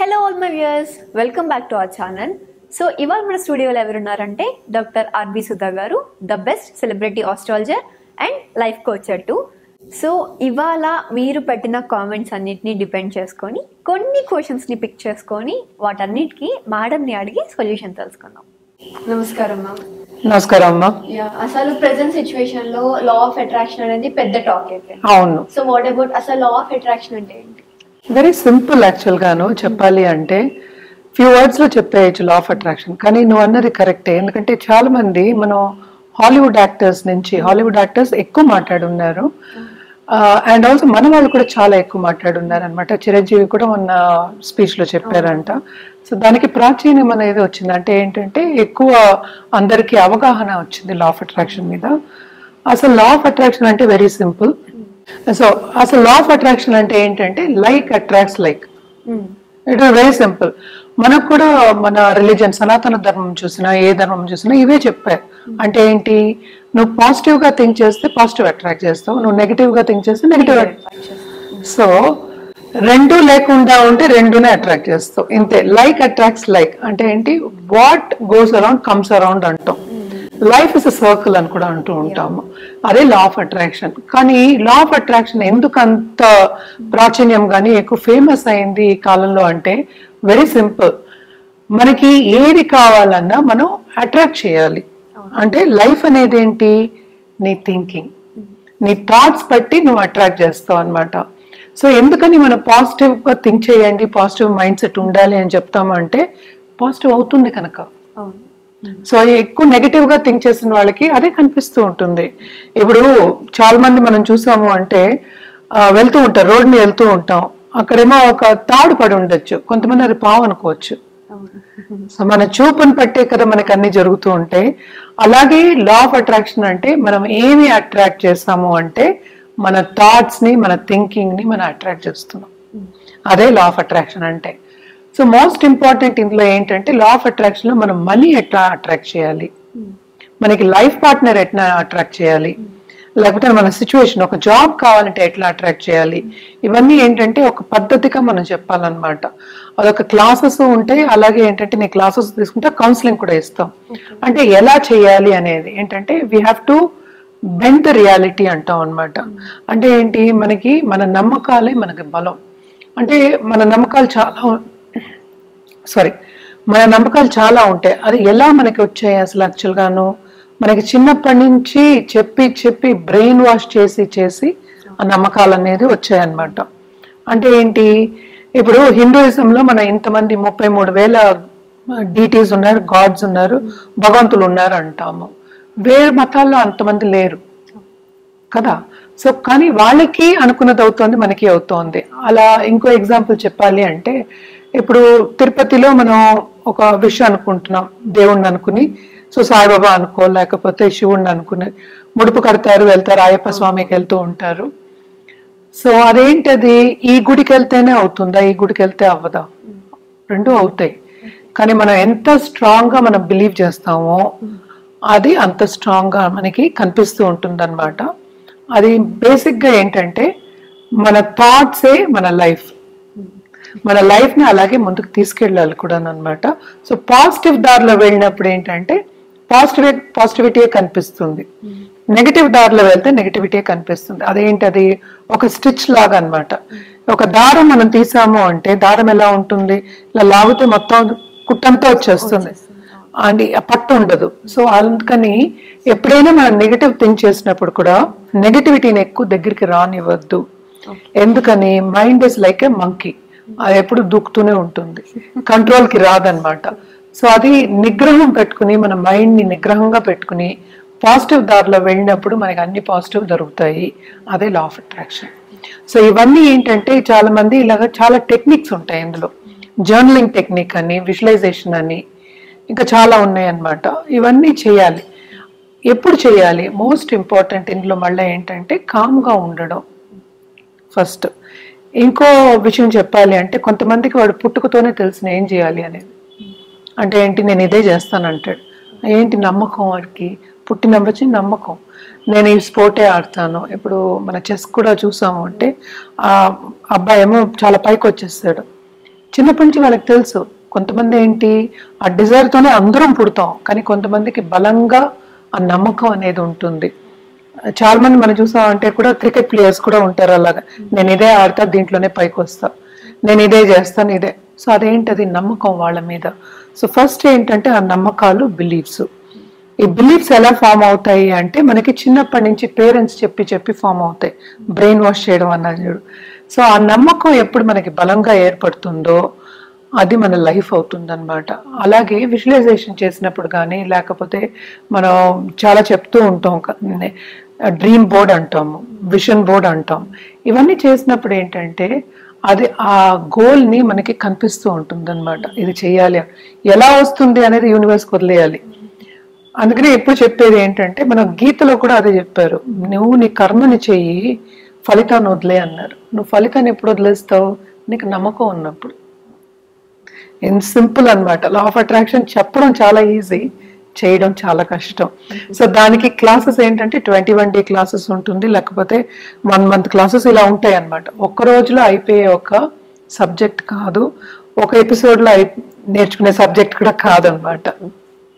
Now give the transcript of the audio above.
Hello all my viewers welcome back to our channel so ఇవాళ మన స్టూడియోలో ఎవరున్నారంటే doctor R B Sudha garu the best celebrity astrologer and life coach too so ఇవాళ మీరు పెట్టిన comments అన్నిటిని depend చేసుకొని కొన్ని క్వశ్చన్స్ని పిక్ చేసుకొని వాటన్నిటికీ మేడంని అడిగి సొల్యూషన్ తెలుసుకుందాం. నమస్కారం మ్యామ్ నమస్కారం అమ్మా. అసలు ప్రెసెంట్ సిచ్యువేషన్లో లా ఆఫ్ అట్రాక్షన్ అనేది పెద్ద టాక్ అయిపోయింది అవును. సో వాట్ అబౌట్ అసలు లా ఆఫ్ అట్రాక్షన్ అంటే ఏంటి? వెరీ సింపుల్ యాక్చువల్గాను చెప్పాలి అంటే ఫ్యూ వర్డ్స్లో చెప్పేయచ్చు లా ఆఫ్ అట్రాక్షన్ కానీ నువ్వు అన్నది కరెక్టే ఎందుకంటే చాలామంది మనం హాలీవుడ్ యాక్టర్స్ నుంచి హాలీవుడ్ యాక్టర్స్ ఎక్కువ మాట్లాడున్నారు. అండ్ ఆల్సో మన వాళ్ళు కూడా చాలా ఎక్కువ మాట్లాడున్నారు అనమాట చిరంజీవి కూడా మొన్న స్పీచ్లో చెప్పారంట. సో దానికి ప్రాచీనం అనేది వచ్చింది. అంటే ఏంటంటే ఎక్కువ అందరికీ అవగాహన వచ్చింది లా ఆఫ్ అట్రాక్షన్ మీద. అసలు లా ఆఫ్ అట్రాక్షన్ అంటే వెరీ సింపుల్ సో అసలు లా ఆఫ్ అట్రాక్షన్ అంటే ఏంటంటే like attracts like it is very simple మనకు కూడా మన రిలీజన్ సనాతన ధర్మం చూసినా ఏ ధర్మం చూసినా ఇవే చెప్పారు. అంటే ఏంటి? నువ్వు పాజిటివ్గా థింక్ చేస్తే పాజిటివ్ అట్రాక్ట్ చేస్తావు. నువ్వు నెగిటివ్గా థింక్ చేస్తే నెగిటివ్ సో రెండు లేకుండా ఉంటే రెండునే అట్రాక్ట్ చేస్తావు. ఇంతే. లైక్ అట్రాక్ట్స్ లైక్ అంటే ఏంటి? What goes around comes around అంటాం. లైఫ్ ఇస్ సర్కిల్ అని కూడా అంటూ ఉంటాము. అదే లా ఆఫ్ అట్రాక్షన్ కానీ లా ఆఫ్ అట్రాక్షన్ ఎందుకు అంత ప్రాచుర్యం కానీ ఎక్కువ ఫేమస్ అయింది ఈ కాలంలో అంటే వెరీ సింపుల్ మనకి ఏది కావాలన్నా మనం అట్రాక్ట్ చేయాలి. అంటే లైఫ్ అనేది ఏంటి? నీ థింకింగ్ నీ థాట్స్ బట్టి నువ్వు అట్రాక్ట్ చేస్తావు అనమాట సో ఎందుకని మనం పాజిటివ్గా థింక్ చేయండి పాజిటివ్ మైండ్ సెట్ ఉండాలి అని చెప్తామంటే పాజిటివ్ అవుతుంది కనుక. సో ఎక్కువ నెగటివ్గా థింక్ చేసిన వాళ్ళకి అదే కనిపిస్తూ ఉంటుంది. ఇప్పుడు చాలా మంది మనం చూసాము అంటే వెళ్తూ ఉంటారు రోడ్ మీద వెళ్తూ ఉంటాం. అక్కడేమో ఒక తాడు పడి ఉండొచ్చు. కొంతమంది అది పావు అనుకోవచ్చు. సో మన చూపును పట్టే కదా మనకి అన్ని జరుగుతూ ఉంటాయి అలాగే లా ఆఫ్ అట్రాక్షన్ అంటే మనం ఏమి అట్రాక్ట్ చేస్తాము అంటే మన థాట్స్ని మన థింకింగ్ని మనం అట్రాక్ట్ చేస్తున్నాం. అదే లా ఆఫ్ అట్రాక్షన్ అంటే. సో మోస్ట్ ఇంపార్టెంట్ ఇందులో ఏంటంటే లా ఆఫ్ అట్రాక్షన్లో మనం మనీ ఎట్లా అట్రాక్ట్ చేయాలి? మనకి లైఫ్ పార్ట్నర్ ఎట్లా అట్రాక్ట్ చేయాలి? లేకపోతే మన సిచ్యువేషన్ ఒక జాబ్ కావాలంటే ఎట్లా అట్రాక్ట్ చేయాలి? ఇవన్నీ ఏంటంటే ఒక పద్ధతిగా మనం చెప్పాలన్నమాట. అదొక క్లాసెస్ ఉంటాయి అలాగే ఏంటంటే నీ క్లాసెస్ తీసుకుంటే కౌన్సిలింగ్ కూడా ఇస్తాం. అంటే ఎలా చేయాలి అనేది? ఏంటంటే we have to bend the reality అంటాం అన్నమాట. అంటే ఏంటి? మనకి మన నమ్మకాలే మనకి బలం. అంటే మన నమ్మకాలు చాలా సారీ మన నమ్మకాలు చాలా ఉంటాయి. అది ఎలా మనకి వచ్చాయి అసలు యాక్చువల్ గాను? మనకి చిన్నప్పటి నుంచి చెప్పి చెప్పి బ్రెయిన్ వాష్ చేసి చేసి ఆ నమ్మకాలు అనేది వచ్చాయన్నమాట. అంటే ఏంటి? ఇప్పుడు హిందూయిజంలో మన ఇంతమంది ముప్పై మూడు వేల డీటీస్ ఉన్నారు గాడ్స్ ఉన్నారు భగవంతులు ఉన్నారు అంటాము వేరే మతాల్లో అంతమంది లేరు. కదా? సో కానీ వాళ్ళకి అనుకున్నది అవుతోంది మనకి అవుతోంది. అలా ఇంకో ఎగ్జాంపుల్ చెప్పాలి అంటే ఇప్పుడు తిరుపతిలో మనం ఒక విషయం అనుకుంటున్నాం దేవుణ్ణి అనుకుని. సో సాయిబాబా అనుకో లేకపోతే శివుణ్ణి అనుకుని ముడుపు కడతారు వెళ్తారు అయ్యప్ప స్వామికి వెళ్తూ ఉంటారు. సో అదేంటది? ఈ గుడికి వెళ్తేనే అవుతుందా? ఈ గుడికి వెళ్తే అవ్వదా? రెండు అవుతాయి. కానీ మనం ఎంత స్ట్రాంగ్గా మనం బిలీవ్ చేస్తామో అది అంత స్ట్రాంగ్గా మనకి కనిపిస్తూ ఉంటుంది అది బేసిక్గా ఏంటంటే మన థాట్సే మన లైఫ్. మన లైఫ్ని అలాగే ముందుకు తీసుకెళ్ళాలి కూడా అనమాట సో పాజిటివ్ దారిలో వెళ్ళినప్పుడు ఏంటంటే పాజిటివ్ పాజిటివిటీ కనిపిస్తుంది. నెగిటివ్ దారిలో వెళ్తే నెగిటివిటీ కనిపిస్తుంది. అదేంటది ఒక స్టిచ్ లాగా అన్నమాట ఒక దారం మనం తీసాము అంటే దారం ఎలా ఉంటుంది? ఇలా లాగితే మొత్తం కుట్టంతా వచ్చేస్తుంది. అది ఆ పట్టు ఉండదు. సో అందుకని ఎప్పుడైనా మనం నెగిటివ్ థింక్ చేసినప్పుడు కూడా నెగిటివిటీని ఎక్కువ దగ్గరికి రానివ్వద్దు. ఎందుకని? Mind is like a monkey. అది ఎప్పుడు దుక్కుతూనే ఉంటుంది. కంట్రోల్కి రాదనమాట సో అది నిగ్రహం పెట్టుకుని మన మైండ్ని నిగ్రహంగా పెట్టుకుని పాజిటివ్ దారిలో వెళ్ళినప్పుడు మనకి అన్ని పాజిటివ్ దొరుకుతాయి. అదే లా ఆఫ్ అట్రాక్షన్ సో ఇవన్నీ ఏంటంటే చాలా మంది ఇలాగ చాలా టెక్నిక్స్ ఉంటాయి ఇందులో. జర్నలింగ్ టెక్నిక్ అని విజువలైజేషన్ అని ఇంకా చాలా ఉన్నాయన్నమాట. ఇవన్నీ చేయాలి. ఎప్పుడు చేయాలి? మోస్ట్ ఇంపార్టెంట్ ఇందులో మళ్ళీ ఏంటంటే కామ్గా ఉండడం. ఫస్ట్. ఇంకో విషయం చెప్పాలి అంటే కొంతమందికి వాడు పుట్టుకతోనే తెలిసిన ఏం చేయాలి అనేది. అంటే ఏంటి నేను ఇదే చేస్తాను అంటాడు. ఏంటి నమ్మకం వాడికి? పుట్టిన వచ్చి నమ్మకం. నేను ఈ స్పోర్టే ఆడతాను. ఇప్పుడు మన చెస్ కూడా చూసాము అంటే ఆ అబ్బాయి ఏమో చాలా పైకి వచ్చేస్తాడు. చిన్నప్పటి నుంచి వాళ్ళకి తెలుసు కొంతమంది ఏంటి ఆ డిజైర్తోనే అందరం పుడతాం. కానీ కొంతమందికి బలంగా ఆ నమ్మకం అనేది ఉంటుంది. చాలా మంది మనం చూసామంటే కూడా క్రికెట్ ప్లేయర్స్ కూడా ఉంటారు అలాగా. నేను ఇదే ఆడతా దీంట్లోనే పైకి వస్తా. నేను ఇదే చేస్తాను ఇదే. సో అదేంటది? నమ్మకం వాళ్ళ మీద. సో ఫస్ట్ ఏంటంటే ఆ నమ్మకాలు బిలీఫ్స్ ఈ బిలీఫ్స్ ఎలా ఫామ్ అవుతాయి అంటే మనకి చిన్నప్పటి నుంచి పేరెంట్స్ చెప్పి చెప్పి ఫామ్ అవుతాయి. బ్రెయిన్ వాష్ చేయడం అన్నాడు సో ఆ నమ్మకం ఎప్పుడు మనకి బలంగా ఏర్పడుతుందో అది మన లైఫ్ అవుతుందన్నమాట. అలాగే విజువలైజేషన్ చేసినప్పుడు కానీ లేకపోతే మనం చాలా చెప్తూ ఉంటాం డ్రీమ్ బోర్డ్ అంటాము విజన్ బోర్డ్ అంటాం. ఇవన్నీ చేసినప్పుడు ఏంటంటే అది ఆ గోల్ని మనకి కనిపిస్తూ ఉంటుందన్నమాట. ఇది చేయాలి. ఎలా వస్తుంది అనేది యూనివర్స్కి వదిలేయాలి. అందుకనే ఎప్పుడు చెప్పేది ఏంటంటే మన గీతలో కూడా అదే చెప్పారు. నువ్వు నీ కర్మని చెయ్యి ఫలితాన్ని వదిలే అన్నారు. నువ్వు ఫలితాన్ని ఎప్పుడు వదిలేస్తావు? నీకు నమ్మకం ఉన్నప్పుడు. ఇన్ సింపుల్ అన్నమాట. లా ఆఫ్ అట్రాక్షన్ చెప్పడం చాలా ఈజీ చేయడం చాలా కష్టం. సో దానికి క్లాసెస్ ఏంటంటే ట్వంటీ వన్ డే క్లాసెస్ ఉంటుంది. లేకపోతే వన్ మంత్ క్లాసెస్ ఇలా ఉంటాయి అన్నమాట. ఒక్క రోజులో అయిపోయే ఒక సబ్జెక్ట్ కాదు. ఒక ఎపిసోడ్లో అయి నేర్చుకునే సబ్జెక్ట్ కూడా కాదనమాట